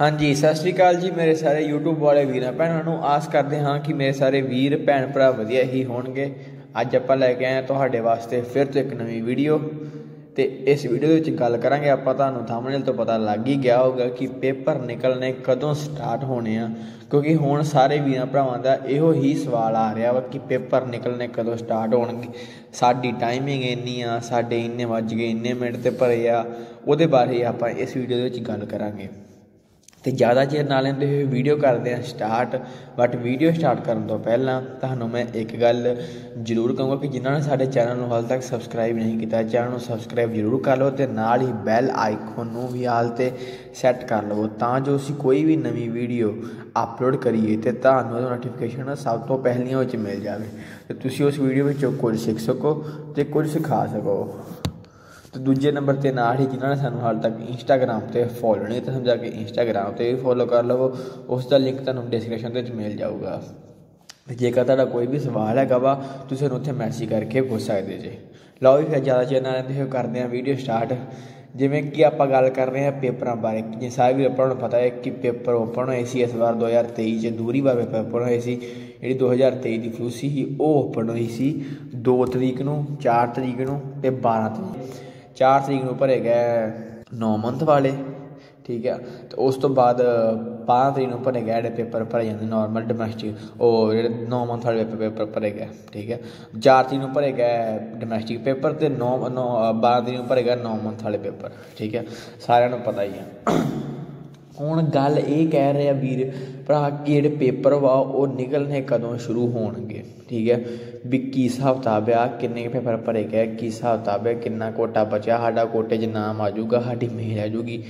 ਹਾਂਜੀ, ਸਤਿ ਸ਼੍ਰੀ ਅਕਾਲ ਜੀ ਮੇਰੇ ਸਾਰੇ YouTube ਵਾਲੇ ਵੀਰਾਂ ਭੈਣਾਂ ਨੂੰ। ਆਸ ਕਰਦੇ ਹਾਂ ਕਿ ਮੇਰੇ ਸਾਰੇ ਵੀਰ, ਭੈਣ ਭਰਾ ਵਧੀਆ ਹੀ ਹੋਣਗੇ। ਅੱਜ ਆਪਾਂ ਲੈ ਕੇ ਆਏ ਹਾਂ ਤੁਹਾਡੇ ਵਾਸਤੇ ਫਿਰ ਤੋਂ ਇੱਕ ਨਵੀਂ ਵੀਡੀਓ। ਤੇ ਇਸ ਵੀਡੀਓ ਵਿੱਚ ਗੱਲ ਕਰਾਂਗੇ। ਆਪਾਂ ਤੁਹਾਨੂੰ ਥੰਬਨੇਲ ਤੋਂ ਪਤਾ ਲੱਗ ਹੀ ਗਿਆ ਹੋਊਗਾ ਕਿ ਪੇਪਰ ਨਿਕਲਣੇ ਕਦੋਂ ਸਟਾਰਟ ਹੋਣੇ ਆ। ਕਿਉਂਕਿ ਹੁਣ ਸਾਰੇ ਵੀਰਾਂ ਭਰਾਵਾਂ ਦਾ ਇਹੋ ਹੀ ਸਵਾਲ ਆ ਰਿਹਾ ਵਾ ਕਿ ਪੇਪਰ ਨਿਕਲਣੇ ਕਦੋਂ ਸਟਾਰਟ ਹੋਣਗੇ। ਸਾਡੀ ਟਾਈਮਿੰਗ ਇੰਨੀ ਆ, ਸਾਡੇ ਇੰਨੇ ਵੱਜ ਗਏ, ਇੰਨੇ ਮਿੰਟ ਤੇ ਭਰੇ ਆ। ਉਹਦੇ ਬਾਰੇ ਆਪਾਂ ਇਸ ਵੀਡੀਓ ਦੇ ਵਿੱਚ ਗੱਲ ਕਰਾਂਗੇ। ਤੇ ਜ਼ਿਆਦਾ ਚਿਰ ਨਾ ਲੈਂਦੇ ਹੋਏ ਵੀਡੀਓ ਕਰਦੇ ਹਾਂ ਸਟਾਰਟ ਬਟ ਵੀਡੀਓ ਸਟਾਰਟ ਕਰਨ ਤੋਂ ਪਹਿਲਾਂ ਤੁਹਾਨੂੰ ਮੈਂ ਇੱਕ ਗੱਲ ਜ਼ਰੂਰ ਕਹੂੰਗਾ ਕਿ ਜਿਨ੍ਹਾਂ ਨੇ ਸਾਡੇ ਚੈਨਲ ਨੂੰ ਹਾਲ ਤੱਕ ਸਬਸਕ੍ਰਾਈਬ ਨਹੀਂ ਕੀਤਾ ਚੈਨਲ ਨੂੰ ਸਬਸਕ੍ਰਾਈਬ ਜ਼ਰੂਰ ਕਰ ਲਓ ਤੇ ਨਾਲ ਹੀ ਬੈਲ ਆਈਕਨ ਨੂੰ ਵੀ ਹਾਲ ਤੇ ਸੈੱਟ ਕਰ ਲਵੋ ਤਾਂ ਜੋ ਅਸੀਂ ਕੋਈ ਵੀ ਨਵੀਂ ਵੀਡੀਓ ਅਪਲੋਡ ਕਰੀਏ ਤੇ ਤੁਹਾਨੂੰ ਉਹਦਾ ਨੋਟੀਫਿਕੇਸ਼ਨ ਸਭ ਤੋਂ ਪਹਿਲੀਆਂ ਵਿੱਚ ਮਿਲ ਜਾਵੇ। ਤੇ ਤੁਸੀਂ ਉਸ ਵੀਡੀਓ ਵਿੱਚੋਂ ਕੁਝ ਸਿੱਖ ਸਕੋ ਤੇ ਕੁਝ ਸਿਖਾ ਸਕੋ। ਤੇ ਦੂਜੇ ਨੰਬਰ ਤੇ ਨਾਲ ਹੀ ਜਿਨ੍ਹਾਂ ਨੇ ਸਾਨੂੰ ਹਾਲ ਤੱਕ ਇੰਸਟਾਗ੍ਰam ਤੇ ਫੋਲੋ ਨਹੀਂ ਤਾਂ ਸਮਝਾ ਕੇ ਇੰਸਟਾਗ੍ਰam ਤੇ ਵੀ ਫੋਲੋ ਕਰ ਲਵੋ। ਉਸ ਦਾ ਲਿੰਕ ਤੁਹਾਨੂੰ ਡਿਸਕ੍ਰਿਪਸ਼ਨ ਦੇ ਵਿੱਚ ਮਿਲ ਜਾਊਗਾ। ਤੇ ਜੇਕਰ ਤੁਹਾਡਾ ਕੋਈ ਵੀ ਸਵਾਲ ਹੈਗਾ ਵਾ, ਤੁਸੀਂ ਉਹਨੂੰ ਉੱਥੇ ਮੈਸੇਜ ਕਰਕੇ ਪੁੱਛ ਸਕਦੇ ਜੇ। ਲਓ ਵੀ ਫਿਰ ਜ਼ਿਆਦਾ ਚਿਰ ਨਾ ਰਹਿੰਦੇ ਹੋਏ ਕਰਦੇ ਹਾਂ ਵੀਡੀਓ ਸਟਾਰਟ ਜਿਵੇਂ ਕਿ ਆਪਾਂ ਗੱਲ ਕਰ ਰਹੇ ਹਾਂ ਪੇਪਰਾਂ ਬਾਰੇ। ਜੇ ਸਾਰੇ ਵੀ ਆਪਾਂ ਨੂੰ ਪਤਾ ਹੈ ਕਿ ਪੇਪਰ ਓਪਨ ਹੋਏ ਸੀ, ਇਸ ਵਾਰ 2023 ਚ ਦੂਰੀ ਵਾਰ ਪੇਪਰ ਓਪਨ ਹੋਏ ਸੀ। ਜਿਹੜੀ 2023 ਦੀ ਫਲੂ ਸੀ, ਉਹ ਓਪਨ ਹੋਈ ਸੀ। 2 ਤਰੀਕ ਨੂੰ 4 ਤਰੀਕ ਨੂੰ ਤੇ 12 ਤਰੀਕ 4 ਤਰੀਕ ਨੂੰ ਭਰੇ ਗਏ 9 ਮੰਥ ਵਾਲੇ, ਠੀਕ ਹੈ ਤੇ ਉਸ ਤੋਂ ਬਾਅਦ 12 ਤਰੀਕ ਨੂੰ ਭਰੇ ਗਏ ਜਿਹੜੇ ਪੇਪਰ ਭਰੇ ਜਾਂਦੇ ਨਾਰਮਲ ਡੋਮੈਸਟਿਕ ਉਹ ਜਿਹੜੇ 9 ਮੰਥ ਵਾਲੇ ਪੇਪਰ ਭਰੇ ਗਏ, ਠੀਕ ਹੈ 4 ਤਰੀਕ ਨੂੰ ਭਰੇ ਗਏ ਡੋਮੈਸਟਿਕ ਪੇਪਰ ਤੇ 9 12 ਤਰੀਕ ਨੂੰ ਭਰੇ ਗਏ 9 ਮੰਥ ਵਾਲੇ ਪੇਪਰ, ਠੀਕ ਹੈ ਸਾਰਿਆਂ ਨੂੰ ਪਤਾ ਹੀ ਹੈ ਹੁਣ ਗੱਲ ਇਹ ਕਹਿ ਰਿਹਾ ਵੀਰ, ਭਰਾ ਕਿ ਜਿਹੜੇ ਪੇਪਰ ਵਾ, ਉਹ ਨਿਕਲਣੇ ਕਦੋਂ ਸ਼ੁਰੂ ਹੋਣਗੇ? ਠੀਕ ਹੈ। ਵੀ ਕੀ ਹਿਸਾਬ ਕਿਤਾਬ ਆ, ਕਿੰਨੇ ਪੇਪਰ ਭਰੇ ਗਏ ਕੀ ਹਿਸਾਬ ਕਿਤਾਬ ਹੈ ਕਿੰਨਾ ਕੋਟਾ ਬਚਿਆ, ਸਾਡਾ ਕੋਟੇ 'ਚ ਨਾਮ ਆ ਜਾਊਗਾ, ਸਾਡੀ ਮੇਲ ਆ ਜਾਊਗੀ।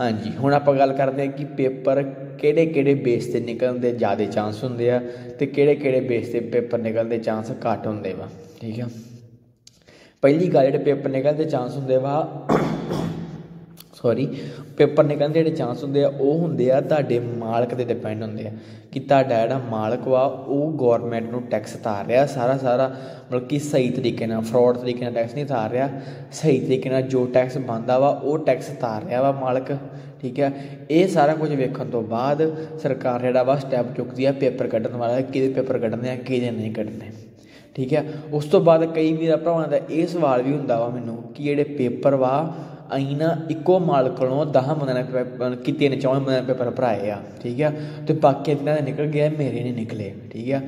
ਹਾਂਜੀ, ਹੁਣ ਆਪਾਂ ਗੱਲ ਕਰਦੇ ਹਾਂ ਕਿ ਪੇਪਰ ਕਿਹੜੇ ਕਿਹੜੇ ਬੇਸ ਤੇ ਨਿਕਲਣ ਦੇ ਜ਼ਿਆਦਾ ਚਾਂਸ ਹੁੰਦੇ ਆ ਤੇ ਕਿਹੜੇ ਕਿਹੜੇ ਬੇਸ ਤੇ ਪੇਪਰ ਨਿਕਲਣ ਦੇ ਚਾਂਸ ਘੱਟ ਹੁੰਦੇ ਵਾ। ਠੀਕ ਆ। ਪਹਿਲੀ ਗੱਲ ਜਿਹੜੇ ਪੇਪਰ ਨਿਕਲਣ ਦੇ ਚਾਂਸ ਹੁੰਦੇ ਵਾ ਸੌਰੀ ਪੇਪਰ ਨਿਕਲਣ ਦੇ ਜਿਹੜੇ ਚਾਂਸ ਹੁੰਦੇ ਆ, ਉਹ ਹੁੰਦੇ ਆ ਤੁਹਾਡੇ ਮਾਲਕ ਤੇ ਡਿਪੈਂਡ ਹੁੰਦੇ ਆ ਕਿ ਤੁਹਾਡਾ ਜਿਹੜਾ ਮਾਲਕ ਵਾ, ਉਹ ਗਵਰਨਮੈਂਟ ਨੂੰ ਟੈਕਸ ਤਾਰ ਰਿਹਾ, ਸਾਰਾ ਸਾਰਾ ਮਤਲਬ ਕਿ ਸਹੀ ਤਰੀਕੇ ਨਾਲ ਫਰਾਡ ਤਰੀਕੇ ਨਾਲ ਟੈਕਸ ਨਹੀਂ ਤਾਰ ਰਿਹਾ, ਸਹੀ ਤਰੀਕੇ ਨਾਲ ਜੋ ਟੈਕਸ ਬੰਦਾ ਵਾ, ਉਹ ਟੈਕਸ ਤਾਰ ਰਿਹਾ ਵਾ ਮਾਲਕ, ਠੀਕ ਹੈ ਇਹ ਸਾਰਾ ਕੁਝ ਵੇਖਣ ਤੋਂ ਬਾਅਦ ਸਰਕਾਰ ਜਿਹੜਾ ਵਾ ਸਟੈਪ ਚੁੱਕਦੀ ਆ ਪੇਪਰ ਕੱਢਣ ਵਾਲਾ, ਕਿਹਦੇ ਪੇਪਰ ਕੱਢਣੇ ਆ, ਕਿਹਦੇ ਨਹੀਂ ਕੱਢਣੇ, ਠੀਕ ਹੈ ਉਸ ਤੋਂ ਬਾਅਦ ਕਈ ਵੀਰ ਭਰਾਵਾਂ ਦਾ ਇਹ ਸਵਾਲ ਵੀ ਹੁੰਦਾ ਵਾ ਮੈਨੂੰ ਕਿ ਜਿਹੜੇ ਪੇਪਰ ਵਾ ਅਸੀਂ ਨਾ ਇੱਕੋ ਮਾਲਕ ਕੋਲੋਂ 10 ਬੰਦਿਆਂ ਨੇ ਕਿ ਤਿੰਨ ਚੌਂ ਬੰਦਿਆਂ ਪੇਪਰ ਭਰਾਏ ਆ, ਠੀਕ ਆ? ਤੇ ਬਾਕੀ ਇਹਨਾਂ ਦੇ ਨਿਕਲ ਗਿਆ ਮੇਰੇ ਨਹੀਂ ਨਿਕਲੇ, ਠੀਕ ਆ?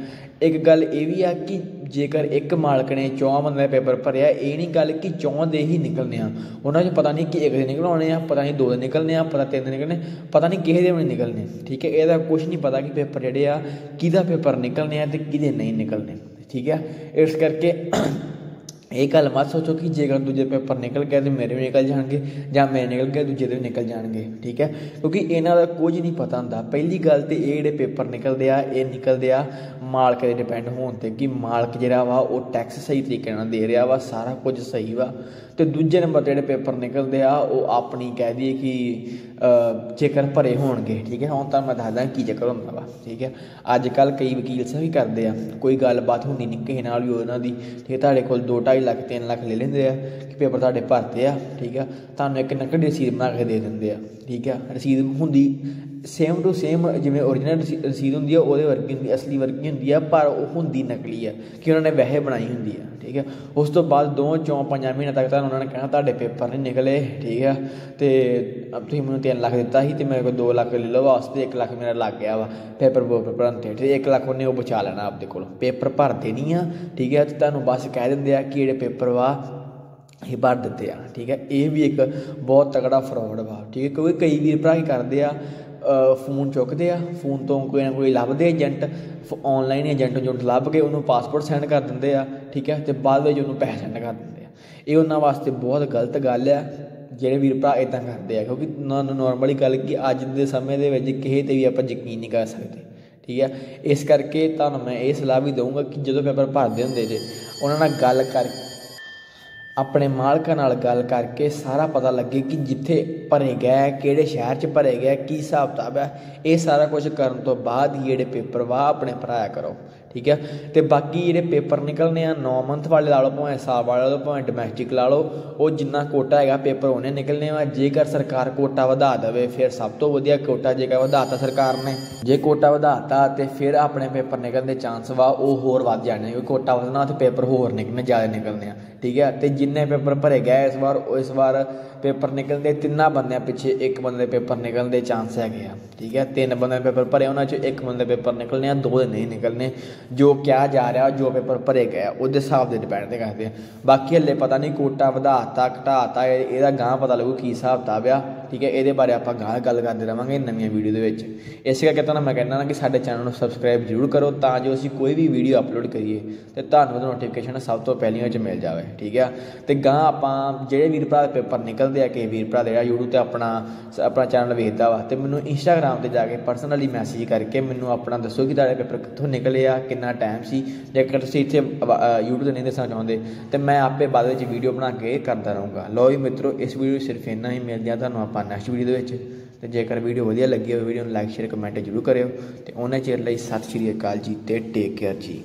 ਇੱਕ ਗੱਲ ਇਹ ਵੀ ਆ ਕਿ ਜੇਕਰ ਇੱਕ ਮਾਲਕ ਨੇ ਚੌਂ ਬੰਦਿਆਂ ਦੇ ਪੇਪਰ ਭਰਿਆ, ਇਹ ਨਹੀਂ ਗੱਲ ਕਿ ਚੌਂ ਦੇ ਹੀ ਨਿਕਲਨੇ ਆ। ਉਹਨਾਂ 'ਚ ਪਤਾ ਨਹੀਂ ਕਿ ਇੱਕ ਦੇ ਨਿਕਲਣੇ ਆ, ਪਤਾ ਨਹੀਂ ਦੋ ਦੇ ਨਿਕਲਨੇ ਆ, ਪਤਾ ਤਿੰਨ ਦੇ ਨਿਕਲਨੇ, ਪਤਾ ਨਹੀਂ ਕਿਸੇ ਦੇ ਵੀ ਨਿਕਲਨੇ, ਠੀਕ ਹੈ ਇਹਦਾ ਕੁਝ ਨਹੀਂ ਪਤਾ ਕਿ ਪੇਪਰ ਜਿਹੜੇ ਆ, ਕਿਹਦਾ ਪੇਪਰ ਨਿਕਲਨੇ ਆ ਤੇ ਕਿਹਦੇ ਨਹੀਂ ਨਿਕਲਨੇ, ਠੀਕ ਹੈ ਇਸ ਕਰਕੇ ਇਹ ਗੱਲ ਮਤ ਸੋਚੋ ਕਿ ਜੇਕਰ ਦੂਜੇ ਪੇਪਰ ਨਿਕਲ ਗਏ ਤੇ ਮੇਰੇ ਵੀ ਨਿਕਲ ਜਾਣਗੇ ਜਾਂ ਮੇਰੇ ਨਿਕਲ ਗਏ ਦੂਜੇ ਦੇ ਵੀ ਨਿਕਲ ਜਾਣਗੇ, ਠੀਕ ਹੈ? ਕਿਉਂਕਿ ਇਹਨਾਂ ਦਾ ਕੁਝ ਨਹੀਂ ਪਤਾ ਹੁੰਦਾ। ਪਹਿਲੀ ਗੱਲ ਤੇ ਇਹ ਜਿਹੜੇ ਪੇਪਰ ਨਿਕਲਦੇ ਆ, ਇਹ ਨਿਕਲਦੇ ਆ ਮਾਲਕ ਦੇ ਡਿਪੈਂਡ ਹੋਣ ਤੇ ਕਿ ਮਾਲਕ ਜਿਹੜਾ ਵਾ ਉਹ ਟੈਕਸ ਸਹੀ ਤਰੀਕੇ ਨਾਲ ਦੇ ਰਿਹਾ ਵਾ, ਸਾਰਾ ਕੁਝ ਸਹੀ ਵਾ। ਤੇ ਦੂਜੇ ਨੰਬਰ ਤੇ ਜਿਹੜੇ ਪੇਪਰ ਨਿਕਲਦੇ ਆ, ਉਹ ਆਪਣੀ ਕਹਿ ਦਈਏ ਕਿ ਜੇਕਰ ਭਰੇ ਹੋਣਗੇ, ਠੀਕ ਹੈ? ਹੁਣ ਤਾਂ ਮੈਂ ਦੱਸਦਾ ਕੀ ਚੱਕਰ ਹੁੰਦਾ ਵਾ, ਠੀਕ ਹੈ? ਅੱਜ ਕੱਲ ਕਈ ਵਕੀਲ ਸਾਹਿਬ ਵੀ ਕਰਦੇ ਆ, ਕੋਈ ਗੱਲਬਾਤ ਹੁੰਦੀ ਨਹੀਂ ਕਿਸੇ ਨਾਲ ਵੀ ਉਹਨਾਂ ਦੀ, ਠੀਕ ਹੈ? ਤੁਹਾਡੇ ਕੋਲ 2.5 ਲੱਖ 3 ਲੱਖ ਲੈ ਲੈਂਦੇ ਆ, ਕਿ ਪੇਪਰ ਤੁਹਾਡੇ ਭਰਤੇ ਆ, ਠੀਕ ਆ ਤੁਹਾਨੂੰ ਇੱਕ ਨਕਲੀ ਰਸੀਦ ਬਣਾ ਕੇ ਦੇ ਦਿੰਦੇ ਆ, ਠੀਕ ਆ ਰਸੀਦ ਹੁੰਦੀ ਸੇਮ ਟੂ ਸੇਮ ਜਿਵੇਂ ਓਰੀਜਨਲ ਰਸੀਦ ਹੁੰਦੀ ਆ, ਉਹਦੇ ਵਰਗੀ ਹੁੰਦੀ ਅਸਲੀ ਵਰਗੀ ਹੁੰਦੀ ਆ, ਪਰ ਉਹ ਹੁੰਦੀ ਨਕਲੀ ਆ, ਕਿ ਉਹਨਾਂ ਨੇ ਵੈਸੇ ਬਣਾਈ ਹੁੰਦੀ ਆ, ਠੀਕ ਹੈ ਉਸ ਤੋਂ ਬਾਅਦ ਦੋ ਚੌਂ ਪੰਜਾਂ ਮਹੀਨੇ ਤੱਕ ਤੁਹਾਨੂੰ ਉਹਨਾਂ ਨੇ ਕਹਿਣਾ, ਤੁਹਾਡੇ ਪੇਪਰ ਨਹੀਂ ਨਿਕਲੇ ਠੀਕ ਆ। ਤੇ ਤੁਸੀਂ ਮੈਨੂੰ 3 ਲੱਖ ਦਿੱਤਾ ਸੀ ਤੇ ਮੇਰੇ ਕੋਲ 2 ਲੱਖ ਲੈ ਲਓ ਵਾਸਤੇ 1 ਲੱਖ ਮੇਰਾ ਲੱਗ ਗਿਆ ਵਾ, ਪੇਪਰ ਪੇਪਰ ਭਰਨ ਤੇ ਠੀਕ 1 ਲੱਖ ਉਹਨੇ ਉਹ ਬਚਾ ਲੈਣਾ ਆਪਦੇ ਕੋਲ। ਪੇਪਰ ਭਰਦੇ ਨਹੀਂ ਆ, ਠੀਕ ਹੈ ਤੇ ਤੁਹਾਨੂੰ ਬਸ ਕਹਿ ਦਿੰਦੇ ਆ ਕਿ ਜਿਹੜੇ ਪੇਪਰ ਵਾ, ਇਹ ਭਰ ਦਿੱਤੇ ਆ, ਠੀਕ ਹੈ ਇਹ ਵੀ ਇੱਕ ਬਹੁਤ ਤਕੜਾ ਫਰਾਡ ਵਾ, ਠੀਕ ਹੈ ਕਿਉਂਕਿ ਕਈ ਵੀਰ ਭਰਾ ਕੀ ਕਰਦੇ ਆ ਫੋਨ ਚੁੱਕਦੇ ਆ, ਫੋਨ ਤੋਂ ਕੋਈ ਨਾ ਕੋਈ ਲੱਭਦੇ ਏਜੰਟ ਆਨਲਾਈਨ ਏਜੰਟ ਜੋ ਲੱਭ ਕੇ ਉਹਨੂੰ ਪਾਸਪੋਰਟ ਸੈਂਡ ਕਰ ਦਿੰਦੇ ਆ, ਠੀਕ ਹੈ, ਤੇ ਬਾਅਦ ਵਿੱਚ ਉਹਨੂੰ ਪੈਸੇ ਸੈਂਡ ਕਰ ਦਿੰਦੇ ਆ। ਇਹ ਉਹਨਾਂ ਵਾਸਤੇ ਬਹੁਤ ਗਲਤ ਗੱਲ ਆ, ਜਿਹੜੇ ਵੀਰ ਭਰਾ ਇਦਾਂ ਕਰਦੇ ਆ, ਕਿਉਂਕਿ ਉਹਨਾਂ ਨੂੰ ਨਾਰਮਲੀ ਗੱਲ ਕਿ ਅੱਜ ਦੇ ਸਮੇਂ ਦੇ ਵਿੱਚ ਕਿਸੇ ਤੇ ਵੀ ਆਪਾਂ ਯਕੀਨ ਨਹੀਂ ਕਰ ਸਕਦੇ, ਠੀਕ ਹੈ। ਇਸ ਕਰਕੇ ਤੁਹਾਨੂੰ ਮੈਂ ਇਹ ਸਲਾਹ ਵੀ ਦਊਂਗਾ ਕਿ ਜਦੋਂ ਪੇਪਰ ਭਰਦੇ ਹੁੰਦੇ ਜੇ, ਉਹਨਾਂ ਨਾਲ ਗੱਲ ਕਰ ਆਪਣੇ ਮਾਲਕਾਂ ਨਾਲ ਗੱਲ ਕਰਕੇ ਸਾਰਾ ਪਤਾ ਲੱਗੇ ਕਿ ਜਿੱਥੇ ਭਰੇ ਗਏ ਕਿਹੜੇ ਸ਼ਹਿਰ 'ਚ ਭਰੇ ਗਏ ਕੀ ਹਿਸਾਬ ਕਿਤਾਬ ਹੈ ਇਹ ਸਾਰਾ ਕੁਝ ਕਰਨ ਤੋਂ ਬਾਅਦ ਹੀ ਜਿਹੜੇ ਪੇਪਰ ਵਾ, ਆਪਣੇ ਭਰਾਇਆ ਕਰੋ। ਠੀਕ ਹੈ? ਤੇ ਬਾਕੀ ਜਿਹੜੇ ਪੇਪਰ ਨਿਕਲਨੇ ਆ 9 ਮੰਥ ਵਾਲੇ ਲਾ ਲਓ, ਭਾਵੇਂ ਸਾਲ ਵਾਲੇ ਲਾ ਲਓ, ਭਾਵੇਂ ਡੋਮੈਸਟਿਕ ਲਾ ਲਓ, ਉਹ ਜਿੰਨਾ ਕੋਟਾ ਹੈਗਾ ਪੇਪਰ ਉਹਨੇ ਨਿਕਲਨੇ ਆ। ਜੇਕਰ ਸਰਕਾਰ ਕੋਟਾ ਵਧਾ ਦੇਵੇ, ਫਿਰ ਸਭ ਤੋਂ ਵਧੀਆ ਕੋਟਾ ਜੇਕਰ ਵਧਾਤਾ ਸਰਕਾਰ ਨੇ। ਜੇ ਕੋਟਾ ਵਧਾਤਾ ਤੇ ਫਿਰ ਆਪਣੇ ਪੇਪਰ ਨਿਕਲਣ ਦੇ ਚਾਂਸ ਵਾ, ਉਹ ਹੋਰ ਵੱਧ ਜਾਣੇ ਕਿਉਂਕਿ ਕੋਟਾ ਵਧਣਾ ਤੇ ਪੇਪਰ ਹੋਰ ਨਿਕਲਣੇ, ਜ਼ਿਆਦਾ ਨਿਕਲਨੇ ਆ। ਠੀਕ ਹੈ? ਤੇ ਜਿੰਨੇ ਪੇਪਰ ਭਰੇ ਗਏ ਇਸ ਵਾਰ ਇਸ ਵਾਰ ਪੇਪਰ ਨਿਕਲਦੇ ਤਿੰਨਾਂ ਬੰਦਿਆਂ ਪਿੱਛੇ ਇੱਕ ਬੰਦੇ ਦੇ ਪੇਪਰ ਨਿਕਲਣ ਦੇ ਚਾਂਸ ਹੈਗੇ ਆ। ਠੀਕ ਹੈ? ਤਿੰਨ ਬੰਦੇ ਦੇ ਪੇਪਰ ਭਰੇ, ਉਹਨਾਂ ਚੋਂ ਇੱਕ ਬੰਦੇ ਪੇਪਰ ਨਿਕਲਨੇ ਆ, ਦੋ ਦੇ ਨਹੀਂ ਨਿਕਲਨੇ ਜੋ ਕਿਹਾ ਜਾ ਰਿਹਾ ਜੋ ਪੇਪਰ ਭਰੇ ਗਏ ਆ, ਉਹਦੇ ਹਿਸਾਬ ਦੇ ਡਿਪੈਂਡ ਤੇ ਕਰਦੇ ਆ। ਬਾਕੀ ਹੱਲੇ ਪਤਾ ਨਹੀਂ ਕੋਟਾ ਵਧਾਤਾ ਘਟਾਤਾ ਇਹ- ਇਹਦਾ ਗਾਂ ਪਤਾ ਲੱਗੂ ਕੀ ਹਿਸਾਬ ਕਿਤਾਬ ਆ ਠੀਕ ਹੈ? ਇਹਦੇ ਬਾਰੇ ਆਪਾਂ ਗਾਂ ਗੱਲ ਕਰਦੇ ਰਵਾਂਗੇ ਨਵੀਆਂ ਵੀਡੀਓ ਦੇ ਵਿੱਚ। ਇਸੇ ਕਰਕੇ ਤੁਹਾਨੂੰ ਮੈਂ ਕਹਿੰਦਾ ਨਾ ਕਿ ਸਾਡੇ ਚੈਨਲ ਨੂੰ ਸਬਸਕ੍ਰਾਈਬ ਜ਼ਰੂਰ ਕਰੋ ਤਾਂ ਜੋ ਅਸੀਂ ਕੋਈ ਵੀ ਵੀਡੀਓ ਅਪਲੋਡ ਕਰੀਏ ਤੇ ਤੁਹਾਨੂੰ ਨੋਟੀਫਿਕੇਸ਼ਨ ਸਭ ਤੋਂ ਪਹਿਲੀਆਂ ਵਿੱਚ ਮਿਲ ਜਾਵੇ ਠੀਕ ਆ? ਤੇ ਗਾਂ ਆਪਾਂ ਜਿਹੜੇ ਵੀਰ ਭਰਾ ਦੇ ਪੇਪਰ ਨਿਕਲਦੇ ਆ ਕਿ ਵੀਰ ਭਰਾ ਜਿਹੜਾ YouTube ਤੇ ਆਪਣਾ ਆਪਣਾ ਚੈਨਲ ਵੇਖਦਾ ਵਾ ਤੇ ਮੈਨੂੰ Instagram ਤੇ ਜਾ ਕੇ ਪਰਸਨਲੀ ਮੈਸੇਜ ਕਰਕੇ ਮੈਨੂੰ ਆਪਣਾ ਦੱਸੋ ਕਿ ਤੁਹਾਡੇ ਪੇਪਰ ਕਿੱਥੋਂ ਨਿਕਲੇ ਆ ਕਿੰਨਾ ਟਾਈਮ ਸੀ। ਜੇਕਰ ਤੁਸੀਂ ਇੱਥੇ ਅ, YouTube ਤੇ ਨਹੀਂ ਦੱਸਣਾ ਚਾਹੁੰਦੇ ਤੇ ਮੈਂ ਆਪੇ ਬਾਅਦ ਵਿੱਚ ਵੀਡੀਓ ਬਣਾ ਕੇ ਕਰਦਾ ਰਹੂੰਗਾ। ਲੋ ਜੀ ਮਿੱਤਰੋ ਇਸ ਵੀਡੀਓ ਸਿਰਫ ਇੰਨਾ ਹੀ ਮਿਲਦੇ ਆ ਤੁਹਾਨੂੰ ਆਪਾਂ ਨੈਕਸਟ ਵੀਡੀਓ ਦੇ ਵਿੱਚ। ਤੇ ਜੇਕਰ ਵੀਡੀਓ ਵਧੀਆ ਲੱਗੀ ਹੋਵੇ ਵੀਡੀਓ ਨੂੰ ਲਾਈਕ ਸ਼ੇਅਰ ਕਮੈਂਟ ਜ਼ਰੂਰ ਕਰਿਓ। ਤੇ ਉਹਨਾਂ ਚਿਰ ਲਈ ਸਤਿ ਸ਼੍ਰੀ ਅਕਾਲ ਜੀ ਤੇ ਟੇਕ ਕੇਅਰ ਜੀ।